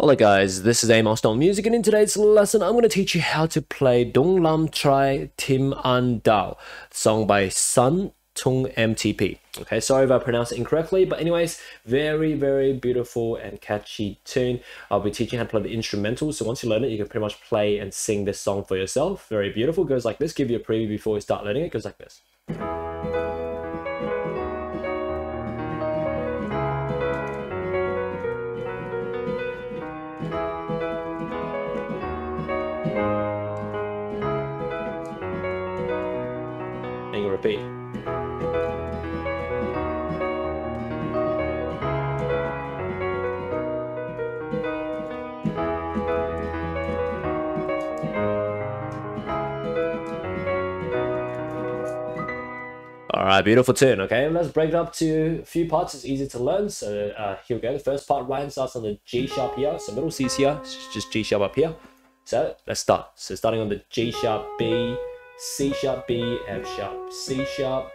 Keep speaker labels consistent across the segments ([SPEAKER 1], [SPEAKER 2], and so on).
[SPEAKER 1] Hello guys, this is Amosdoll Music and in today's lesson I'm going to teach you how to play Dong Lam Trai Tim An Dao, song by Sun Tung MTP. Okay, sorry if I pronounce it incorrectly, but anyways, very, very beautiful and catchy tune. I'll be teaching how to play the instrumental, so once you learn it, you can pretty much play and sing this song for yourself. Very beautiful, goes like this. Give you a preview before you start learning it, goes like this. Beautiful tune, okay? Let's break it up to a few parts, it's easy to learn. So uh, here we go, the first part, Ryan starts on the G sharp here, so middle C's here, it's just G sharp up here. So let's start. So starting on the G sharp, B, C sharp, B, F sharp, C sharp.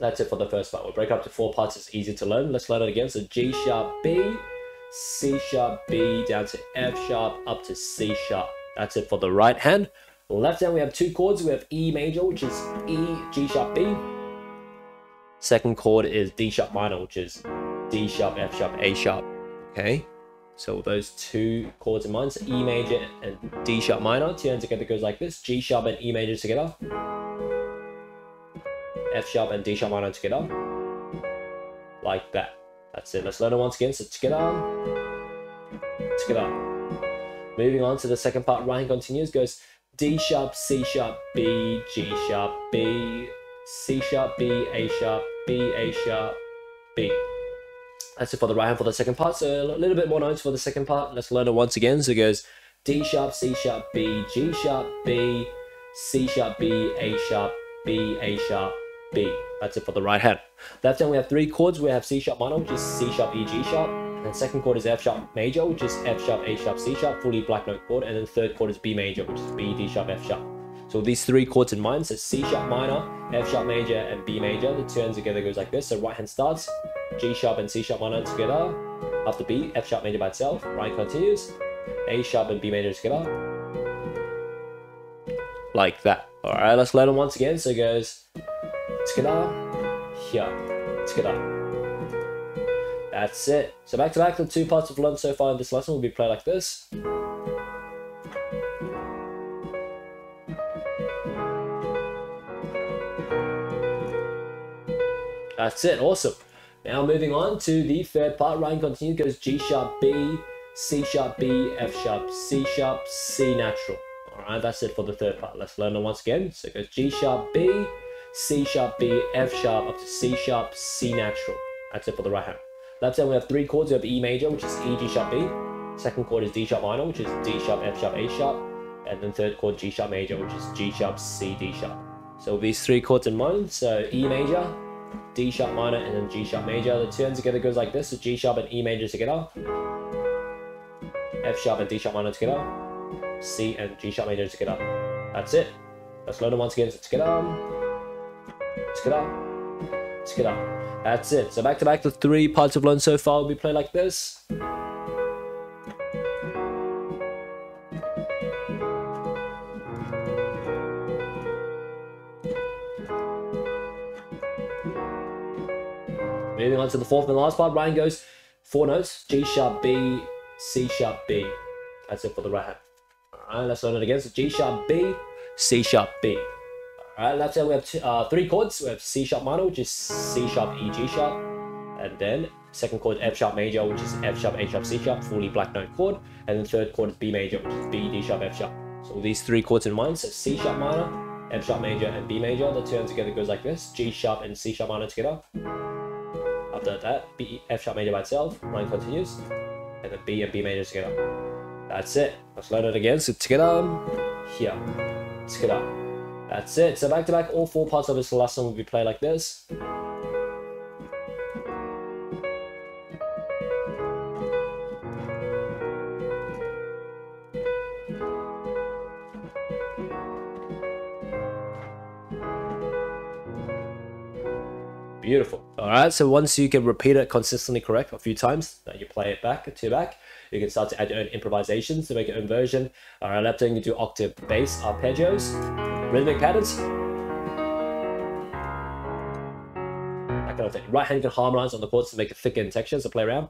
[SPEAKER 1] That's it for the first part. We'll break up to four parts. It's easy to learn. Let's learn it again. So G sharp, B, C sharp, B, down to F sharp, up to C sharp. That's it for the right hand. Left hand, we have two chords. We have E major, which is E, G sharp, B. Second chord is D sharp minor, which is D sharp, F sharp, A sharp. Okay. So those two chords in mind, so E major and D sharp minor, turn together goes like this, G sharp and E major together, F sharp and D sharp minor together, like that. That's it, let's learn it once again, so together, together. Moving on to the second part, Ryan continues, goes D sharp, C sharp, B, G sharp, B, C sharp, B, A sharp, B, A sharp, B. That's it for the right hand for the second part. So a little bit more notes for the second part. Let's learn it once again. So it goes D sharp, C sharp, B, G sharp, B, C sharp, B, A sharp, B, A sharp, B. That's it for the right hand. Left hand we have three chords. We have C sharp minor, which is C sharp, E, G sharp. And then second chord is F sharp major, which is F sharp, A sharp, C sharp, fully black note chord. And then third chord is B major, which is B, D sharp, F sharp. So these three chords in mind, so C sharp minor, F sharp major, and B major. The turn together goes like this. So right hand starts, G sharp and C sharp minor together. After B, F sharp major by itself. Right continues. A sharp and B major together. Like that. Alright, let's learn it once again. So it goes together, here, together. That's it. So back to back, the two parts we've learned so far in this lesson will be played like this. That's it, awesome. Now moving on to the third part, Ryan continues, goes G sharp, B, C sharp, B, F sharp, C sharp, C natural. Alright, that's it for the third part. Let's learn it once again. So it goes G sharp, B, C sharp, B, F sharp, up to C sharp, C natural. That's it for the right hand. Left hand we have three chords. We have E major, which is E, G sharp, B. Second chord is D sharp minor, which is D sharp, F sharp, A sharp. And then third chord G sharp major, which is G sharp, C, D sharp. So these three chords in mind. So E major, D sharp minor, and then G sharp major. The two turn together goes like this. So G sharp and E major together. F sharp and D sharp minor together. C and G sharp major together. That's it. Let's learn it once again. So together. Together. Together. That's it. So back to back, the three parts we've learned so far will be played like this. Moving on to the fourth and last part, Ryan goes four notes G sharp, B, C sharp, B. That's it for the right hand. Alright, let's learn it again. So G sharp, B, C sharp, B. Alright, left hand we have two, uh, three chords. We have C sharp minor, which is C sharp, E, G sharp. And then second chord F sharp major, which is F sharp, A sharp, C sharp, fully black note chord. And then third chord is B major, which is B, D sharp, F sharp. So these three chords in mind, so C sharp minor, F sharp major, and B major. The turn together goes like this: G sharp and C sharp minor together. That, B, F sharp major by itself. Line continues, and then B and B major together. That's it. Let's learn it again. So together, here, together. That's it. So back to back, all four parts of this lesson will be played like this. Beautiful. All right. So once you can repeat it consistently correct a few times, then you play it back to back. you can start to add your own improvisations to make your own version. All right, left hand you do octave bass arpeggios, rhythmic patterns. That kind of thing. Right hand can harmonize on the chords to make it thicker in texture, so play around.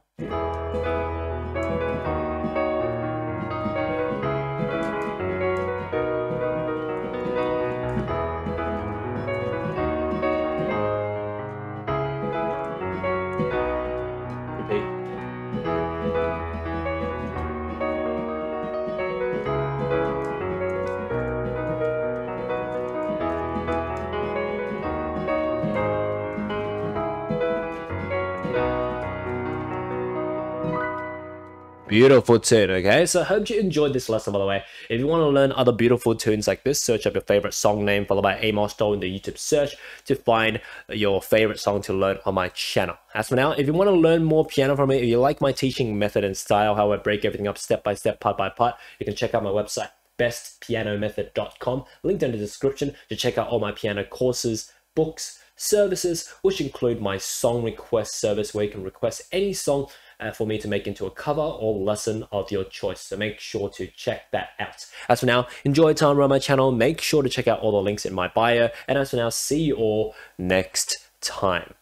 [SPEAKER 1] Beautiful tune, okay? So I hope you enjoyed this lesson, by the way. If you want to learn other beautiful tunes like this, search up your favorite song name followed by Amosdoll in the YouTube search to find your favorite song to learn on my channel. As for now, if you want to learn more piano from me, if you like my teaching method and style, how I break everything up step by step, part by part, you can check out my website, bestpianomethod.com. Linked in the description to check out all my piano courses, books, services, which include my song request service where you can request any song uh, for me to make into a cover or lesson of your choice. So make sure to check that out. As for now, enjoy your time around my channel. Make sure to check out all the links in my bio. And as for now, see you all next time.